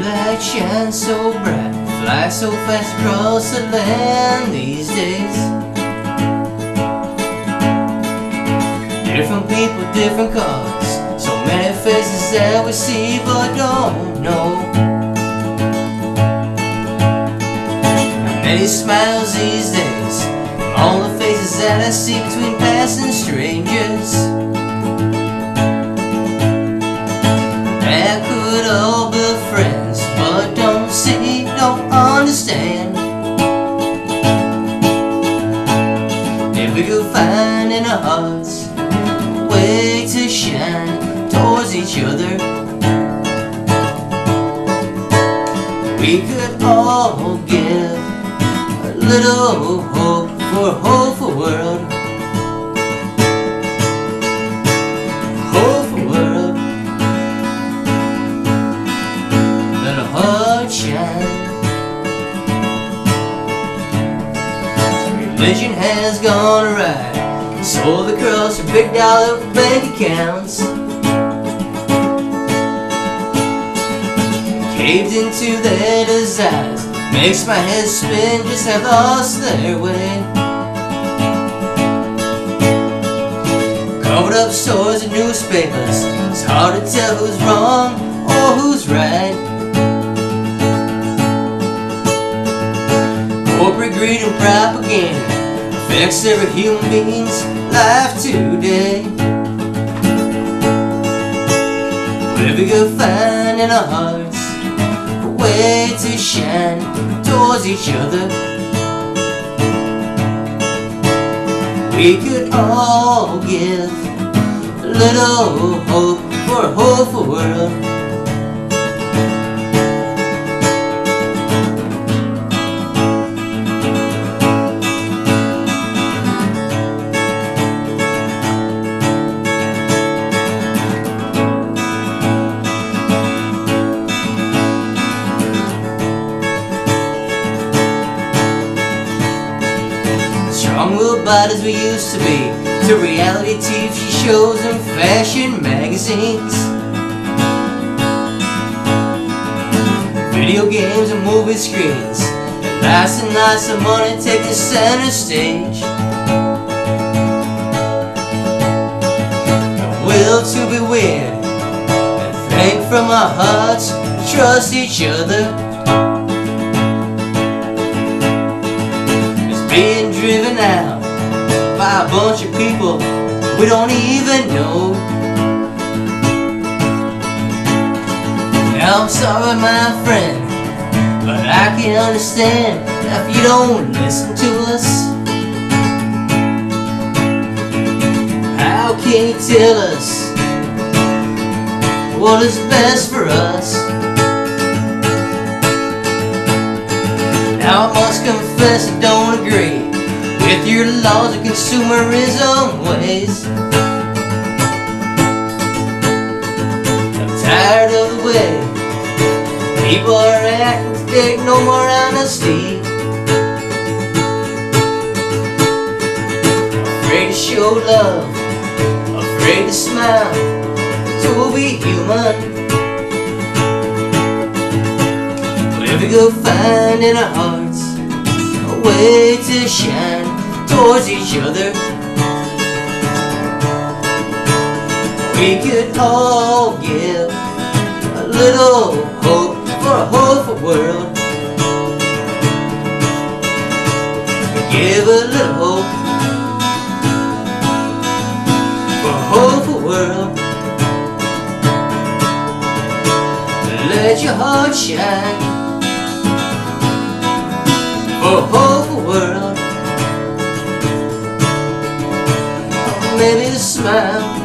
light shines so bright, fly so fast across the land these days. Different people, different cars, so many faces that we see but don't know. Many smiles these days, all the faces that I see between passing strangers. That could all We could find in our hearts a way to shine towards each other, we could all give a little hope for a Religion has gone awry, sold across their big dollar bank accounts. Caved into their desires, makes my head spin, just have lost their way. Covered up stores and newspapers, it's hard to tell who's wrong or who's right. Corporate greed and propaganda affects every human being's life today. We could find in our hearts a way to shine towards each other, we could all give a little hope for a hopeful world. Strong-willed bodies we used to be. To reality TV shows and fashion magazines. Video games and movie screens. And lots and lots of money take the center stage. The will to be weird. And think from our hearts Trust each other. Being driven out by a bunch of people we don't even know. Now I'm sorry, my friend, but I can understand if you don't listen to us. How can you tell us what is best for us? Now I must confess I don't agree with your laws of consumerism ways. I'm tired of the way people are acting today, no more honesty. Afraid to show love, afraid to smile, to be human. If we could find in our hearts a way to shine towards each other, we could all give a little hope for a hopeful world. Give a little hope for a hopeful world. Let your heart shine for a hopeful world. Maybe a smile